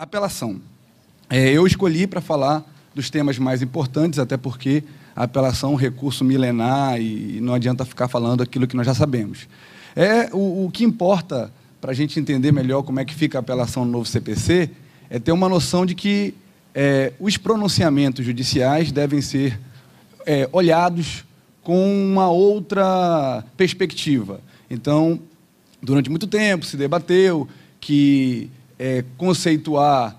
Apelação. É, eu escolhi para falar dos temas mais importantes, até porque a apelação é um recurso milenar e não adianta ficar falando aquilo que nós já sabemos. É o, o que importa para a gente entender melhor como é que fica a apelação no novo CPC é ter uma noção de que é, os pronunciamentos judiciais devem ser é, olhados com uma outra perspectiva. Então, durante muito tempo se debateu que é, conceituar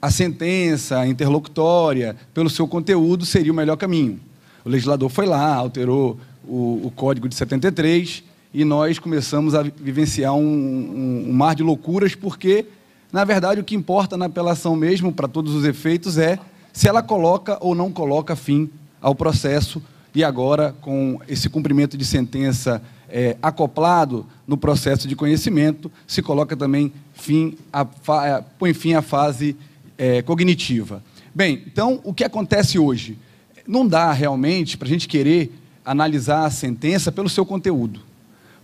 a sentença interlocutória pelo seu conteúdo seria o melhor caminho. O legislador foi lá, alterou o, o Código de 73 e nós começamos a vivenciar um, um, um mar de loucuras, porque, na verdade, o que importa na apelação mesmo, para todos os efeitos, é se ela coloca ou não coloca fim ao processo e agora, com esse cumprimento de sentença é, acoplado no processo de conhecimento, se coloca também fim a, é, põe fim à fase é, cognitiva. Bem, então, o que acontece hoje? Não dá realmente para a gente querer analisar a sentença pelo seu conteúdo.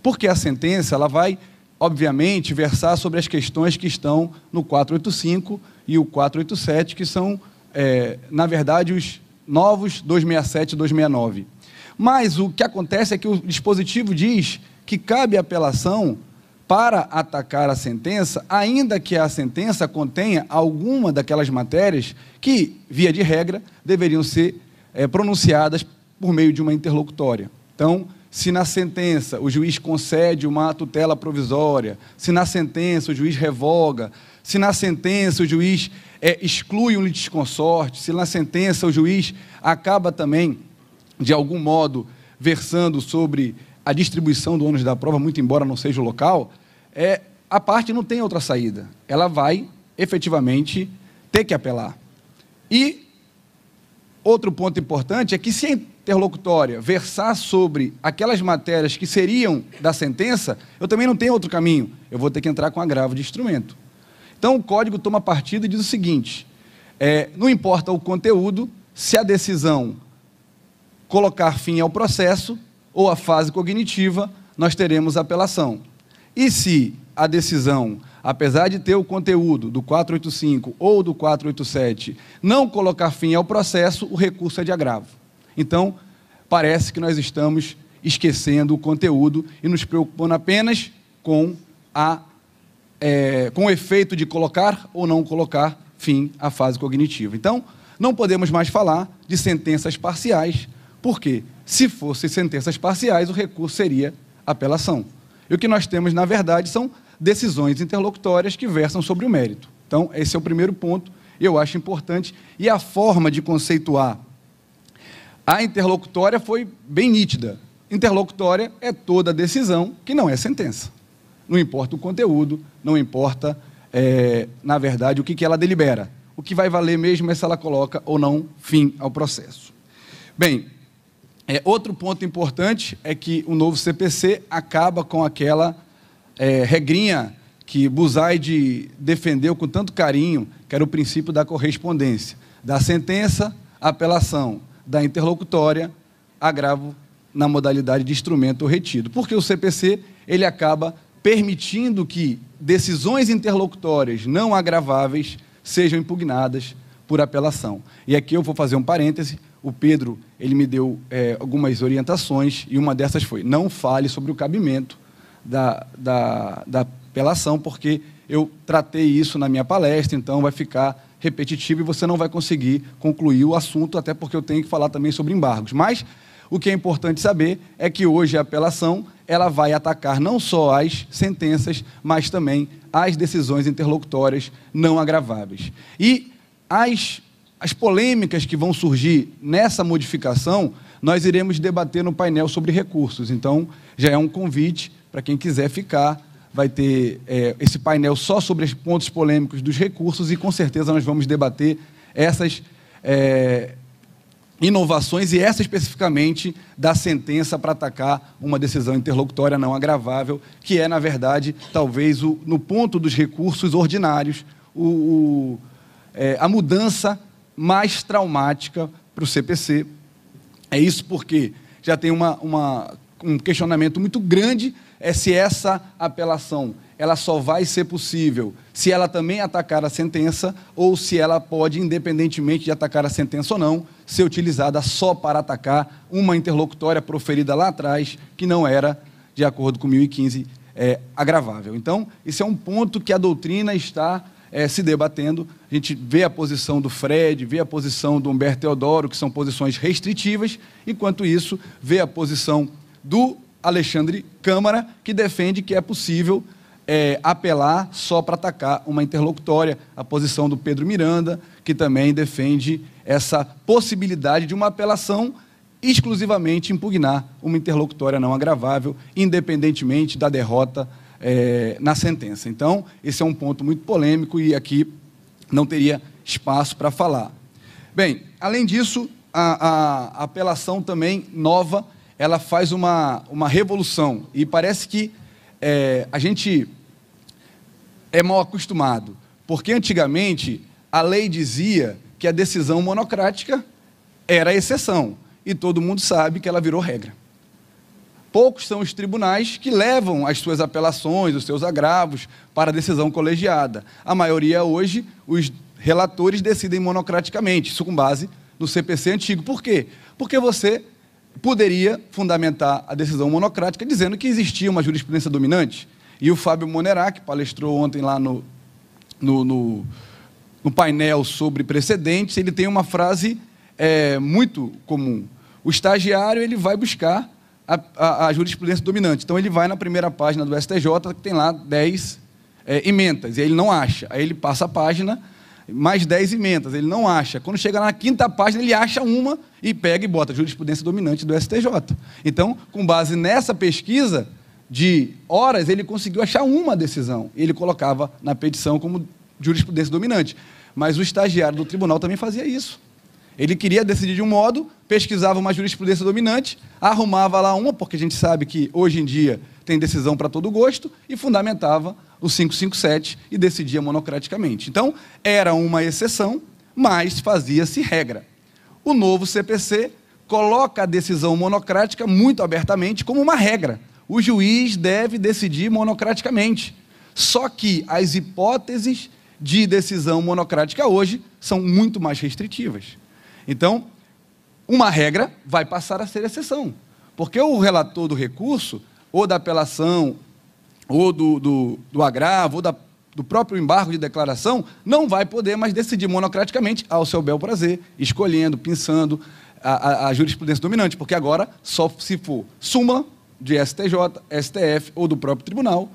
Porque a sentença ela vai, obviamente, versar sobre as questões que estão no 485 e o 487, que são, é, na verdade, os novos 267 e 269. Mas o que acontece é que o dispositivo diz que cabe apelação para atacar a sentença, ainda que a sentença contenha alguma daquelas matérias que, via de regra, deveriam ser é, pronunciadas por meio de uma interlocutória. Então, se na sentença o juiz concede uma tutela provisória, se na sentença o juiz revoga, se na sentença o juiz é, exclui um litisconsorte, se na sentença o juiz acaba também, de algum modo, versando sobre a distribuição do ônus da prova, muito embora não seja o local, é, a parte não tem outra saída. Ela vai, efetivamente, ter que apelar. E outro ponto importante é que se a interlocutória versar sobre aquelas matérias que seriam da sentença, eu também não tenho outro caminho. Eu vou ter que entrar com agravo de instrumento. Então, o código toma partido e diz o seguinte: é, não importa o conteúdo, se a decisão colocar fim ao processo, ou a fase cognitiva, nós teremos apelação. E se a decisão, apesar de ter o conteúdo do 485 ou do 487, não colocar fim ao processo, o recurso é de agravo. Então, parece que nós estamos esquecendo o conteúdo e nos preocupando apenas com, a, é, com o efeito de colocar ou não colocar fim à fase cognitiva. Então, não podemos mais falar de sentenças parciais, porque se fossem sentenças parciais, o recurso seria apelação. E o que nós temos, na verdade, são decisões interlocutórias que versam sobre o mérito. Então, esse é o primeiro ponto, eu acho importante. E a forma de conceituar a interlocutória foi bem nítida. Interlocutória é toda decisão que não é sentença. Não importa o conteúdo, não importa, é, na verdade, o que, que ela delibera. O que vai valer mesmo é se ela coloca ou não fim ao processo. Bem, é, outro ponto importante é que o novo CPC acaba com aquela é, regrinha que Buzaide defendeu com tanto carinho, que era o princípio da correspondência, da sentença, apelação, da interlocutória, agravo na modalidade de instrumento retido. Porque o CPC ele acaba permitindo que decisões interlocutórias não agraváveis sejam impugnadas por apelação. E aqui eu vou fazer um parêntese o Pedro ele me deu é, algumas orientações e uma dessas foi não fale sobre o cabimento da, da, da apelação, porque eu tratei isso na minha palestra, então vai ficar repetitivo e você não vai conseguir concluir o assunto, até porque eu tenho que falar também sobre embargos. Mas o que é importante saber é que hoje a apelação ela vai atacar não só as sentenças, mas também as decisões interlocutórias não agraváveis. E as as polêmicas que vão surgir nessa modificação, nós iremos debater no painel sobre recursos. Então, já é um convite para quem quiser ficar. Vai ter é, esse painel só sobre os pontos polêmicos dos recursos e, com certeza, nós vamos debater essas é, inovações e essa especificamente da sentença para atacar uma decisão interlocutória não agravável, que é, na verdade, talvez o, no ponto dos recursos ordinários, o, o, é, a mudança mais traumática para o CPC. É isso porque já tem uma, uma, um questionamento muito grande é se essa apelação ela só vai ser possível se ela também atacar a sentença ou se ela pode, independentemente de atacar a sentença ou não, ser utilizada só para atacar uma interlocutória proferida lá atrás que não era, de acordo com 1015, é, agravável. Então, esse é um ponto que a doutrina está é, se debatendo. A gente vê a posição do Fred, vê a posição do Humberto Teodoro, que são posições restritivas, enquanto isso, vê a posição do Alexandre Câmara, que defende que é possível é, apelar só para atacar uma interlocutória, a posição do Pedro Miranda, que também defende essa possibilidade de uma apelação exclusivamente impugnar uma interlocutória não agravável, independentemente da derrota é, na sentença. Então, esse é um ponto muito polêmico e aqui não teria espaço para falar. Bem, além disso, a, a, apelação também nova, ela faz uma, uma revolução e parece que é, a gente é mal acostumado, porque antigamente a lei dizia que a decisão monocrática era a exceção, e todo mundo sabe que ela virou regra. Poucos são os tribunais que levam as suas apelações, os seus agravos para a decisão colegiada. A maioria hoje, os relatores decidem monocraticamente, isso com base no CPC antigo. Por quê? Porque você poderia fundamentar a decisão monocrática dizendo que existia uma jurisprudência dominante. E o Fábio Monerá, que palestrou ontem lá no, no, no, no painel sobre precedentes, ele tem uma frase é, muito comum. O estagiário ele vai buscar a, a, a, jurisprudência dominante. Então ele vai na primeira página do STJ, que tem lá 10 é, emendas, e ele não acha. Aí ele passa a página, mais 10 emendas, ele não acha. Quando chega na quinta página, ele acha uma e pega e bota jurisprudência dominante do STJ. Então, com base nessa pesquisa de horas, ele conseguiu achar uma decisão. Ele colocava na petição como jurisprudência dominante. Mas o estagiário do tribunal também fazia isso. Ele queria decidir de um modo, pesquisava uma jurisprudência dominante, arrumava lá uma, porque a gente sabe que hoje em dia tem decisão para todo gosto, e fundamentava o 557 e decidia monocraticamente. Então, era uma exceção, mas fazia-se regra. O novo CPC coloca a decisão monocrática muito abertamente como uma regra. O juiz deve decidir monocraticamente. Só que as hipóteses de decisão monocrática hoje são muito mais restritivas. Então, uma regra vai passar a ser exceção. Porque o relator do recurso, ou da apelação, ou do, do, do agravo, ou da, do próprio embargo de declaração, não vai poder mais decidir monocraticamente ao seu bel prazer, escolhendo, pensando a, a, a jurisprudência dominante, porque agora só se for súmula de STJ, STF ou do próprio tribunal,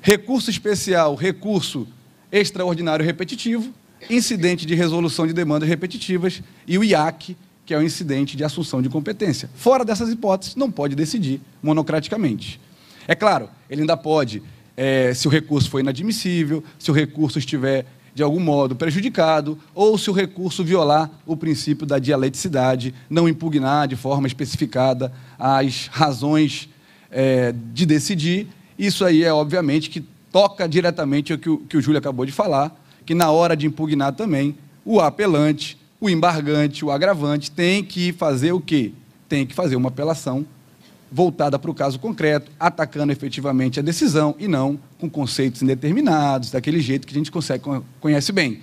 recurso especial, recurso extraordinário repetitivo, incidente de resolução de demandas repetitivas e o IAC, que é o incidente de assunção de competência. Fora dessas hipóteses, não pode decidir monocraticamente. É claro, ele ainda pode, é, se o recurso for inadmissível, se o recurso estiver de algum modo prejudicado, ou se o recurso violar o princípio da dialeticidade, não impugnar de forma especificada as razões é, de decidir. Isso aí é, obviamente, que toca diretamente o que o, que o Júlio acabou de falar, que na hora de impugnar também, o apelante, o embargante, o agravante tem que fazer o quê? Tem que fazer uma apelação voltada para o caso concreto, atacando efetivamente a decisão e não com conceitos indeterminados, daquele jeito que a gente consegue, conhece bem.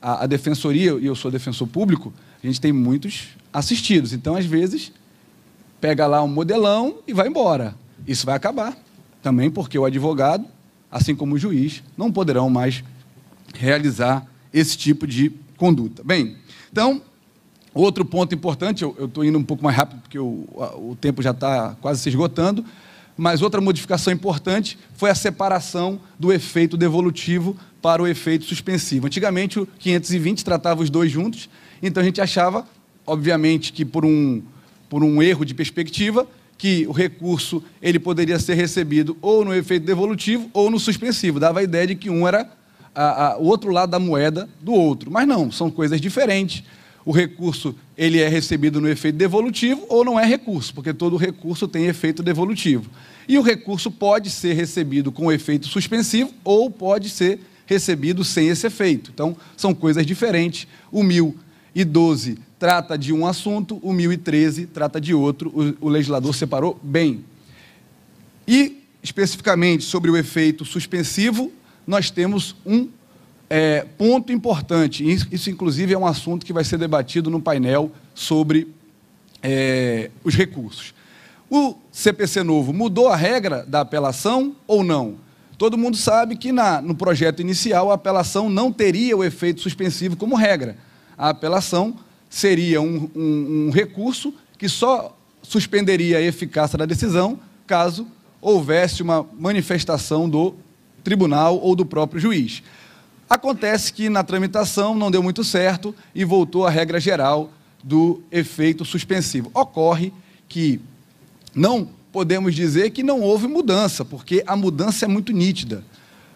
A, a defensoria, e eu sou defensor público, a gente tem muitos assistidos. Então, às vezes, pega lá um modelão e vai embora. Isso vai acabar. Também porque o advogado, assim como o juiz, não poderão mais realizar esse tipo de conduta. Bem, então, outro ponto importante, eu estou indo um pouco mais rápido porque o, o tempo já está quase se esgotando, mas outra modificação importante foi a separação do efeito devolutivo para o efeito suspensivo. Antigamente, o 520 tratava os dois juntos, então a gente achava, obviamente, que por um, por um erro de perspectiva, que o recurso ele poderia ser recebido ou no efeito devolutivo ou no suspensivo. Dava a ideia de que um era a, a, o outro lado da moeda do outro. Mas não, são coisas diferentes. O recurso ele é recebido no efeito devolutivo ou não é recurso, porque todo recurso tem efeito devolutivo. E o recurso pode ser recebido com efeito suspensivo ou pode ser recebido sem esse efeito. Então, são coisas diferentes. O 1012 trata de um assunto, o 1013 trata de outro. O, o legislador separou bem. E especificamente sobre o efeito suspensivo, nós temos um é, ponto importante. Isso, inclusive, é um assunto que vai ser debatido no painel sobre é, os recursos. O CPC novo mudou a regra da apelação ou não? Todo mundo sabe que na, no projeto inicial a apelação não teria o efeito suspensivo como regra. A apelação seria um, um, um recurso que só suspenderia a eficácia da decisão caso houvesse uma manifestação do tribunal ou do próprio juiz. Acontece que na tramitação não deu muito certo e voltou à regra geral do efeito suspensivo. Ocorre que não podemos dizer que não houve mudança, porque a mudança é muito nítida.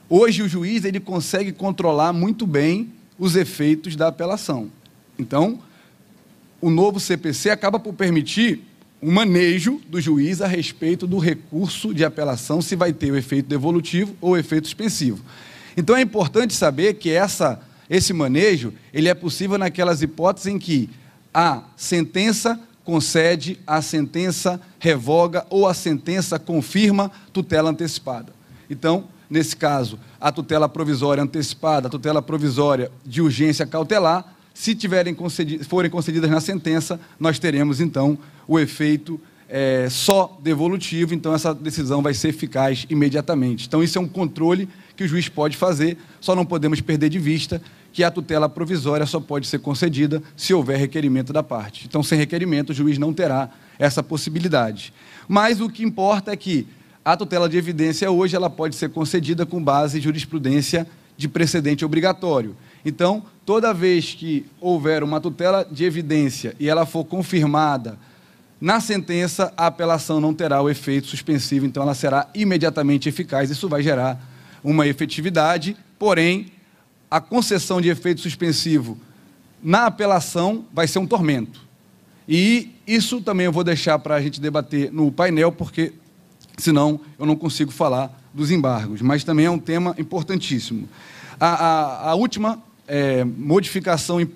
Hoje o juiz ele consegue controlar muito bem os efeitos da apelação. Então, o novo CPC acaba por permitir um manejo do juiz a respeito do recurso de apelação, se vai ter o efeito devolutivo ou o efeito suspensivo. Então é importante saber que essa, esse manejo ele é possível naquelas hipóteses em que a sentença concede, a sentença revoga ou a sentença confirma tutela antecipada. Então, nesse caso, a tutela provisória antecipada, a tutela provisória de urgência cautelar, se tiverem concedi forem concedidas na sentença, nós teremos então o efeito é, só devolutivo, então essa decisão vai ser eficaz imediatamente. Então, isso é um controle que o juiz pode fazer, só não podemos perder de vista que a tutela provisória só pode ser concedida se houver requerimento da parte. Então, sem requerimento, o juiz não terá essa possibilidade. Mas o que importa é que a tutela de evidência hoje ela pode ser concedida com base em jurisprudência de precedente obrigatório. Então, toda vez que houver uma tutela de evidência e ela for confirmada na sentença, a apelação não terá o efeito suspensivo, então ela será imediatamente eficaz. Isso vai gerar uma efetividade, porém, a concessão de efeito suspensivo na apelação vai ser um tormento. E isso também eu vou deixar para a gente debater no painel, porque senão eu não consigo falar dos embargos. Mas também é um tema importantíssimo. A, a, a última é, modificação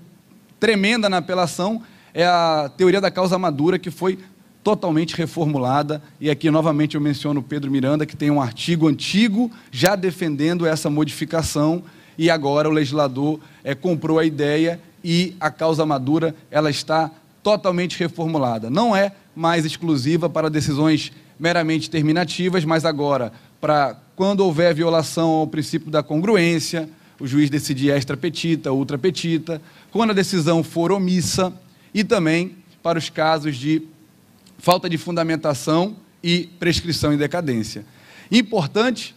tremenda na apelação é a teoria da causa madura, que foi totalmente reformulada. E aqui, novamente, eu menciono o Pedro Miranda, que tem um artigo antigo já defendendo essa modificação, e agora o legislador é, comprou a ideia e a causa madura ela está totalmente reformulada. Não é mais exclusiva para decisões meramente terminativas, mas agora, para quando houver violação ao princípio da congruência, o juiz decidir extra petita, ultra petita, quando a decisão for omissa e também para os casos de falta de fundamentação e prescrição em decadência. Importante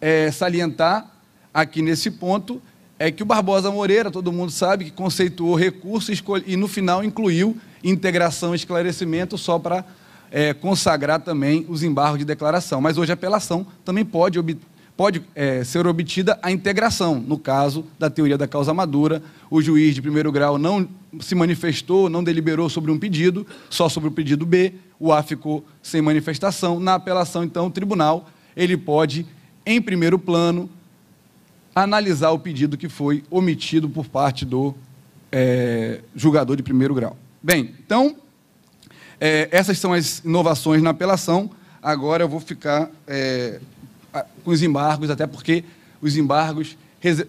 é, salientar aqui nesse ponto é que o Barbosa Moreira, todo mundo sabe, que conceituou recurso e no final incluiu integração e esclarecimento só para é, consagrar também os embargos de declaração. Mas hoje a apelação também pode obter pode é, ser obtida a integração. No caso da teoria da causa madura, o juiz de primeiro grau não se manifestou, não deliberou sobre um pedido, só sobre o pedido B, o A ficou sem manifestação. Na apelação, então, o tribunal ele pode, em primeiro plano, analisar o pedido que foi omitido por parte do é, julgador de primeiro grau. Bem, então, é, essas são as inovações na apelação. Agora eu vou ficar é, com os embargos, até porque os embargos,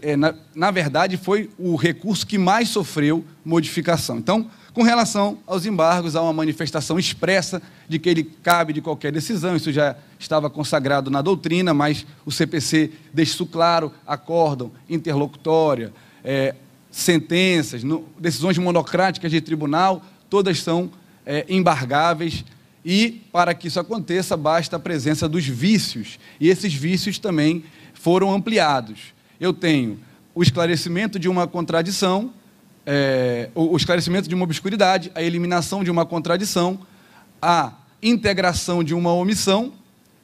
é, na, na verdade, foi o recurso que mais sofreu modificação. Então, com relação aos embargos, há uma manifestação expressa de que ele cabe de qualquer decisão, isso já estava consagrado na doutrina, mas o CPC deixa isso claro: acórdão, interlocutória, é, sentenças, no, decisões monocráticas de tribunal, todas são é, embargáveis e para que isso aconteça, basta a presença dos vícios. E esses vícios também foram ampliados. Eu tenho o esclarecimento de uma contradição, é, o esclarecimento de uma obscuridade, a eliminação de uma contradição, a integração de uma omissão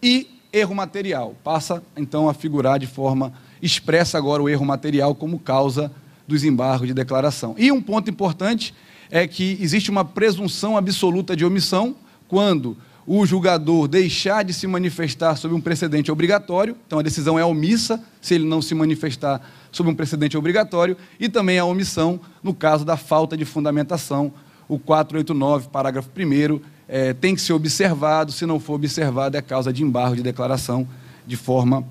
e erro material. Passa, então, a figurar de forma expressa agora o erro material como causa dos embargos de declaração. E um ponto importante é que existe uma presunção absoluta de omissão quando o julgador deixar de se manifestar sobre um precedente obrigatório, então a decisão é omissa se ele não se manifestar sobre um precedente obrigatório, e também a omissão no caso da falta de fundamentação. O 489, parágrafo 1, é, tem que ser observado, se não for observado, é causa de embargo de declaração de forma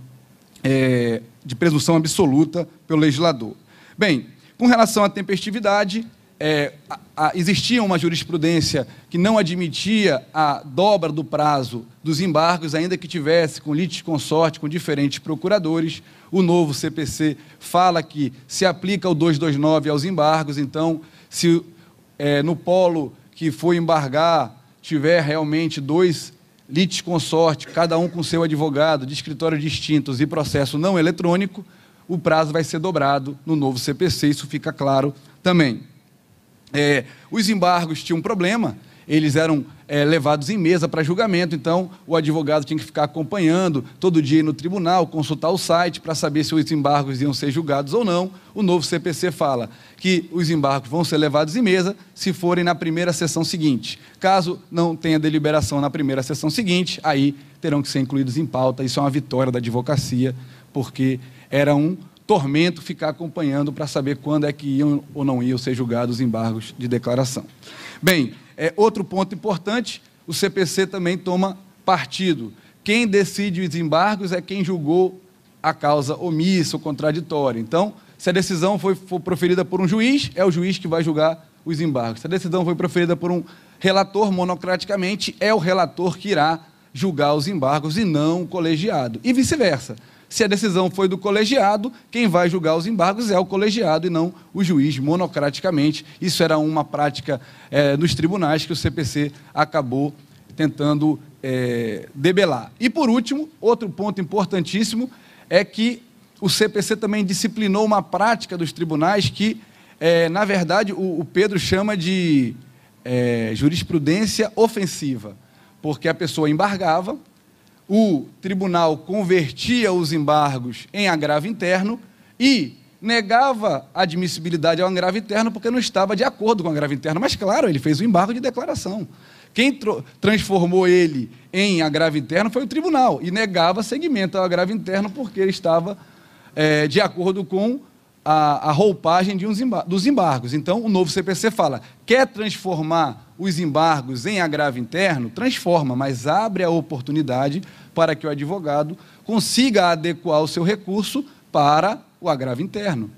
é, de presunção absoluta pelo legislador. Bem, com relação à tempestividade, é, a, a, existia uma jurisprudência que não admitia a dobra do prazo dos embargos, ainda que tivesse com litis consorte, com diferentes procuradores. O novo CPC fala que se aplica o 229 aos embargos, então, se é, no polo que for embargar tiver realmente dois litisconsorte, cada um com seu advogado, de escritórios distintos e processo não eletrônico, o prazo vai ser dobrado no novo CPC, isso fica claro também. É, os embargos tinham um problema, eles eram é, levados em mesa para julgamento, então o advogado tinha que ficar acompanhando todo dia no tribunal, consultar o site para saber se os embargos iam ser julgados ou não. O novo CPC fala que os embargos vão ser levados em mesa se forem na primeira sessão seguinte. Caso não tenha deliberação na primeira sessão seguinte, aí terão que ser incluídos em pauta. Isso é uma vitória da advocacia, porque era um tormento ficar acompanhando para saber quando é que iam ou não iam ser julgados os embargos de declaração. Bem, é, outro ponto importante, o CPC também toma partido. Quem decide os embargos é quem julgou a causa omissa ou contraditória. Então, se a decisão foi, proferida por um juiz, é o juiz que vai julgar os embargos. Se a decisão foi proferida por um relator monocraticamente, é o relator que irá julgar os embargos e não o colegiado. E vice-versa. Se a decisão foi do colegiado, quem vai julgar os embargos é o colegiado e não o juiz, monocraticamente. Isso era uma prática é, nos tribunais que o CPC acabou tentando é, debelar. E, por último, outro ponto importantíssimo é que o CPC também disciplinou uma prática dos tribunais que, é, na verdade, o, o, Pedro chama de é, jurisprudência ofensiva, porque a pessoa embargava, o tribunal convertia os embargos em agravo interno e negava a admissibilidade ao agravo interno porque não estava de acordo com o agravo interno. Mas, claro, ele fez o embargo de declaração. Quem transformou ele em agravo interno foi o tribunal e negava seguimento ao agravo interno porque ele estava é, de acordo com a, a roupagem de embar dos embargos. Então, o novo CPC fala: quer transformar os embargos em agravo interno? Transforma, mas abre a oportunidade para que o advogado consiga adequar o seu recurso para o agravo interno.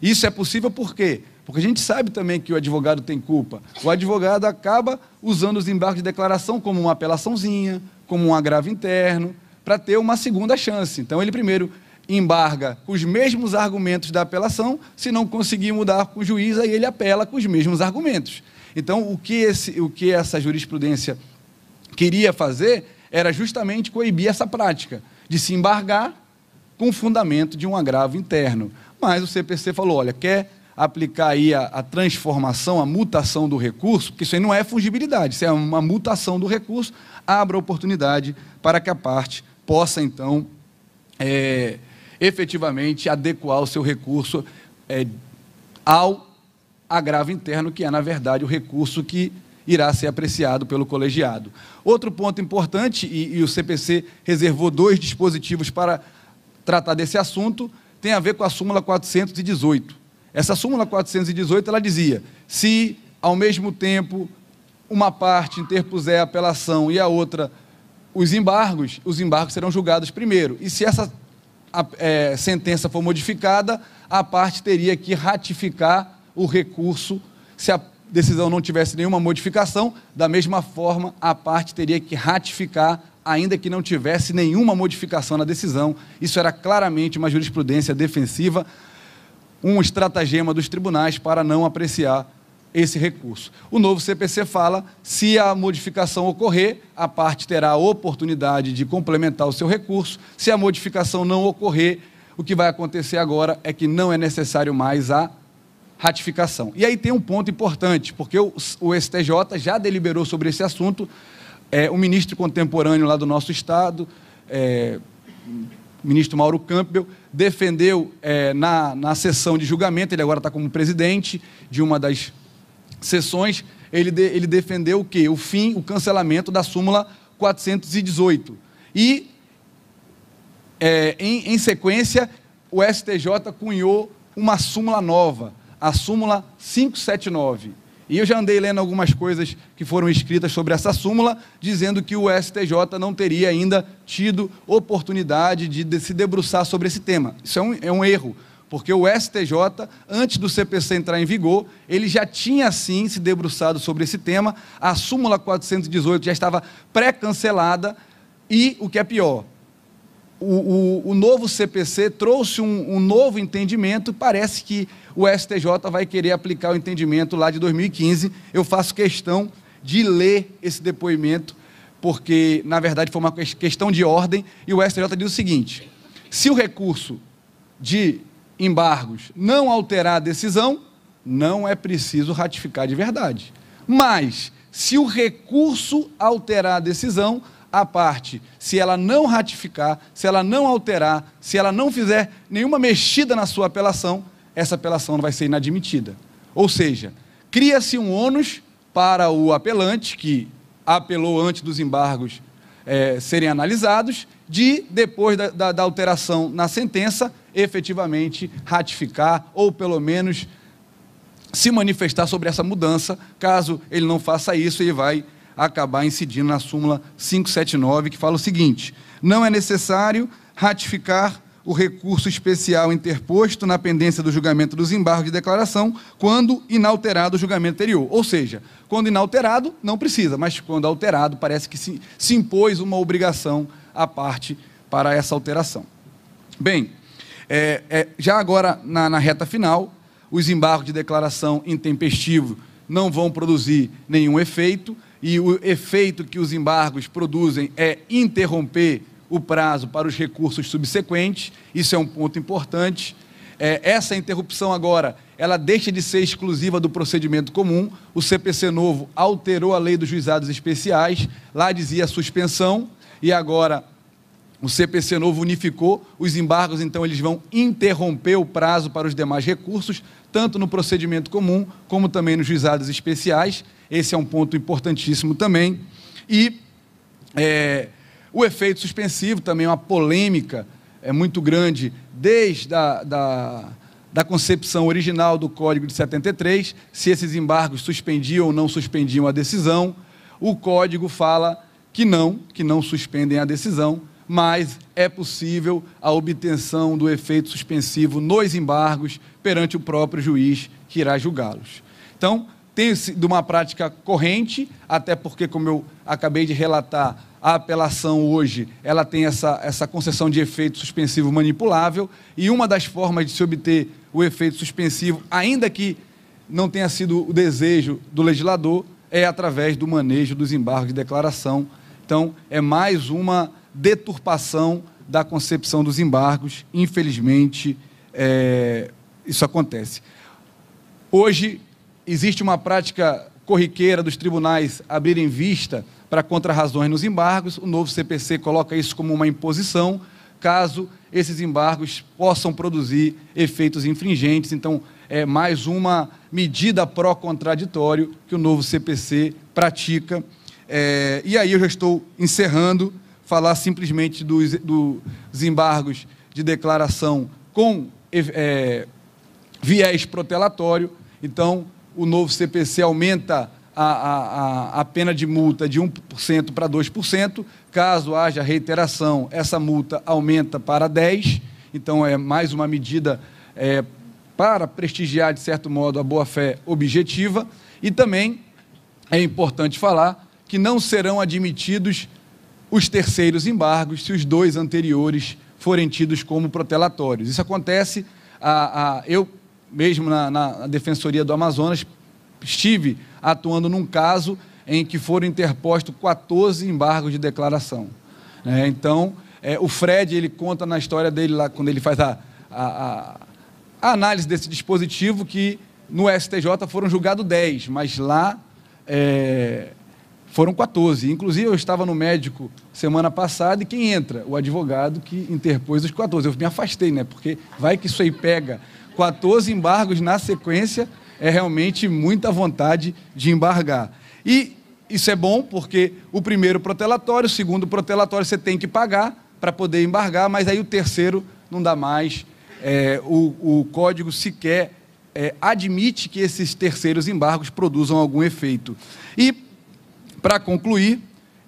Isso é possível por quê? Porque a gente sabe também que o advogado tem culpa. O advogado acaba usando os embargos de declaração como uma apelaçãozinha, como um agravo interno, para ter uma segunda chance. Então, ele primeiro embarga com os mesmos argumentos da apelação, se não conseguir mudar com o juiz, aí ele apela com os mesmos argumentos. Então, o que, esse, o que essa jurisprudência queria fazer era justamente coibir essa prática de se embargar com fundamento de um agravo interno. Mas o CPC falou: olha, quer aplicar aí a, a, transformação, a mutação do recurso, porque isso aí não é fungibilidade, isso é uma mutação do recurso, abra oportunidade para que a parte possa, então, é, efetivamente adequar o seu recurso é, ao agravo interno, que é, na verdade, o recurso que irá ser apreciado pelo colegiado. Outro ponto importante, e, e o CPC reservou dois dispositivos para tratar desse assunto, tem a ver com a súmula 418. Essa súmula 418, ela dizia, se ao mesmo tempo uma parte interpuser a apelação e a outra os embargos, os embargos serão julgados primeiro. E se essa a, é, sentença for modificada, a parte teria que ratificar o recurso se a decisão não tivesse nenhuma modificação, da mesma forma, a parte teria que ratificar, ainda que não tivesse nenhuma modificação na decisão. Isso era claramente uma jurisprudência defensiva, um estratagema dos tribunais para não apreciar esse recurso. O novo CPC fala: se a modificação ocorrer, a parte terá a oportunidade de complementar o seu recurso. Se a modificação não ocorrer, o que vai acontecer agora é que não é necessário mais a ratificação. E aí tem um ponto importante, porque o, o STJ já deliberou sobre esse assunto. É, o ministro contemporâneo lá do nosso Estado, é, o ministro Mauro Campbell, defendeu é, na, na sessão de julgamento, ele agora está como presidente de uma das sessões, ele, de, ele defendeu o quê? O fim, o cancelamento da súmula 418. E, é, em, em sequência, o STJ cunhou uma súmula nova, a súmula 579. E eu já andei lendo algumas coisas que foram escritas sobre essa súmula, dizendo que o STJ não teria ainda tido oportunidade de se debruçar sobre esse tema. Isso é um, é um erro, porque o STJ, antes do CPC entrar em vigor, ele já tinha sim se debruçado sobre esse tema, a súmula 418 já estava pré-cancelada, e o que é pior, o, o, o, novo CPC trouxe um, um, novo entendimento, parece que o STJ vai querer aplicar o entendimento lá de 2015. Eu faço questão de ler esse depoimento, porque, na verdade, foi uma questão de ordem, e o STJ diz o seguinte: se o recurso de embargos não alterar a decisão, não é preciso ratificar de verdade. Mas, se o recurso alterar a decisão, a parte, se ela não ratificar, se ela não alterar, se ela não fizer nenhuma mexida na sua apelação, essa apelação não vai ser inadmitida. Ou seja, cria-se um ônus para o apelante, que apelou antes dos embargos é, serem analisados, de, depois da, da, da alteração na sentença, efetivamente ratificar ou pelo menos se manifestar sobre essa mudança. Caso ele não faça isso, ele vai acabar incidindo na súmula 579, que fala o seguinte: não é necessário ratificar o recurso especial interposto na pendência do julgamento dos embargos de declaração quando inalterado o julgamento anterior. Ou seja, quando inalterado, não precisa, mas quando alterado, parece que se, se impôs uma obrigação à parte para essa alteração. Bem, é, é, já agora na, na reta final, os embargos de declaração intempestivo não vão produzir nenhum efeito, e o efeito que os embargos produzem é interromper o prazo para os recursos subsequentes, isso é um ponto importante. É, essa interrupção agora, ela deixa de ser exclusiva do procedimento comum. O CPC novo alterou a lei dos juizados especiais, lá dizia suspensão, e agora o CPC novo unificou. Os embargos, então eles vão interromper o prazo para os demais recursos, tanto no procedimento comum como também nos juizados especiais. Esse é um ponto importantíssimo também. E é, o efeito suspensivo também é uma polêmica é muito grande desde a da, da concepção original do Código de 73, se esses embargos suspendiam ou não suspendiam a decisão. O Código fala que não, que não suspendem a decisão, mas é possível a obtenção do efeito suspensivo nos embargos perante o próprio juiz que irá julgá-los. Então, tem sido uma prática corrente, até porque, como eu acabei de relatar, a apelação hoje ela tem essa, essa concessão de efeito suspensivo manipulável, e uma das formas de se obter o efeito suspensivo, ainda que não tenha sido o desejo do legislador, é através do manejo dos embargos de declaração. Então, é mais uma deturpação da concepção dos embargos. Infelizmente, é, isso acontece. Hoje, existe uma prática corriqueira dos tribunais abrirem vista para contrarrazões nos embargos. O novo CPC coloca isso como uma imposição, caso esses embargos possam produzir efeitos infringentes. Então, é mais uma medida pró-contraditório que o novo CPC pratica. É, e aí eu já estou encerrando, falar simplesmente dos, dos embargos de declaração com é, viés protelatório. Então, o novo CPC aumenta a, a, a pena de multa de 1% para 2%. Caso haja reiteração, essa multa aumenta para 10%. Então, é mais uma medida é, para prestigiar, de certo modo, a boa-fé objetiva. E também é importante falar que não serão admitidos os terceiros embargos se os dois anteriores forem tidos como protelatórios. Isso acontece, a, a, eu mesmo na, na Defensoria do Amazonas, estive atuando num caso em que foram interpostos 14 embargos de declaração. É, então, é, o Fred, ele conta na história dele, lá, quando ele faz a, a, a análise desse dispositivo, que no STJ foram julgados 10, mas lá é, foram 14. Inclusive, eu estava no médico semana passada e quem entra? O advogado que interpôs os 14. Eu me afastei, né? Porque vai que isso aí pega 14 embargos na sequência, é realmente muita vontade de embargar. E isso é bom porque o primeiro protelatório, o segundo protelatório você tem que pagar para poder embargar, mas aí o terceiro não dá mais. É, o, o código sequer é, admite que esses terceiros embargos produzam algum efeito. E, para concluir,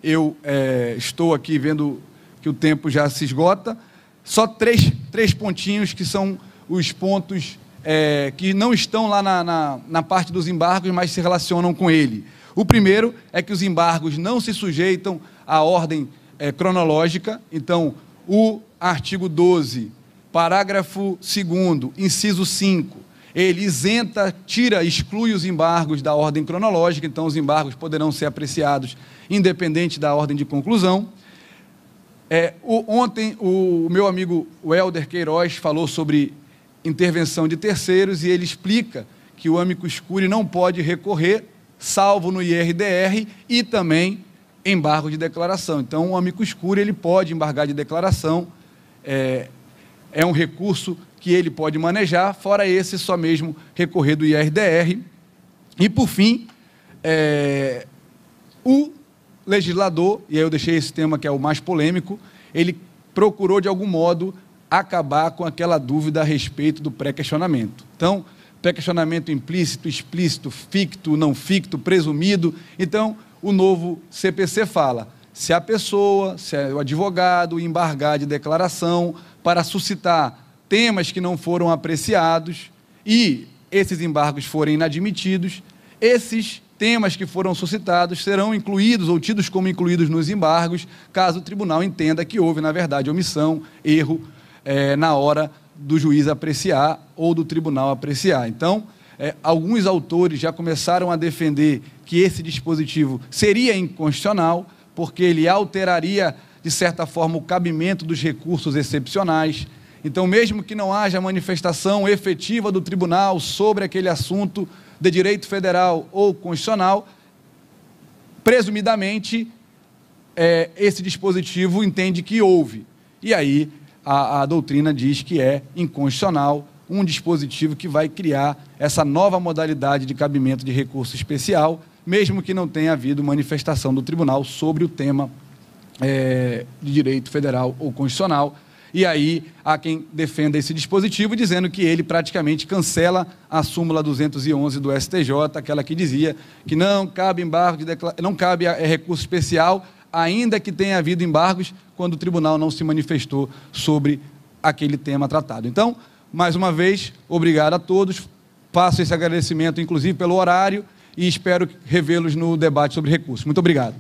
eu é, estou aqui vendo que o tempo já se esgota, só três, três pontinhos que são os pontos é, que não estão lá na, na, na parte dos embargos, mas se relacionam com ele. O primeiro é que os embargos não se sujeitam à ordem é, cronológica, então, o artigo 12, parágrafo 2, inciso 5, ele isenta, tira, exclui os embargos da ordem cronológica, então os embargos poderão ser apreciados independente da ordem de conclusão. É, o, ontem o, o, meu amigo Welder Queiroz falou sobre intervenção de terceiros e ele explica que o amico escure não pode recorrer, salvo no IRDR e também embargo de declaração. Então, o amico escuro ele pode embargar de declaração, é, é um recurso que ele pode manejar, fora esse, só mesmo recorrer do IRDR. E, por fim, é, o legislador, e aí eu deixei esse tema que é o mais polêmico, ele procurou, de algum modo, acabar com aquela dúvida a respeito do pré-questionamento. Então, pré-questionamento implícito, explícito, ficto, não ficto, presumido. Então, o novo CPC fala: se a pessoa, se é o advogado embargar de declaração para suscitar temas que não foram apreciados e esses embargos forem inadmitidos, esses temas que foram suscitados serão incluídos ou tidos como incluídos nos embargos, caso o tribunal entenda que houve, na verdade, omissão, erro é, na hora do juiz apreciar ou do tribunal apreciar. Então, é, alguns autores já começaram a defender que esse dispositivo seria inconstitucional, porque ele alteraria, de certa forma, o cabimento dos recursos excepcionais. Então, mesmo que não haja manifestação efetiva do tribunal sobre aquele assunto de direito federal ou constitucional, presumidamente, é, esse dispositivo entende que houve. E aí a, a doutrina diz que é inconstitucional um dispositivo que vai criar essa nova modalidade de cabimento de recurso especial, mesmo que não tenha havido manifestação do tribunal sobre o tema é, de direito federal ou constitucional. E aí há quem defenda esse dispositivo dizendo que ele praticamente cancela a súmula 211 do STJ, aquela que dizia que não cabe embargo de declara... não cabe é, recurso especial, ainda que tenha havido embargos quando o tribunal não se manifestou sobre aquele tema tratado. Então, mais uma vez, obrigado a todos. Faço esse agradecimento, inclusive, pelo horário e espero revê-los no debate sobre recursos. Muito obrigado.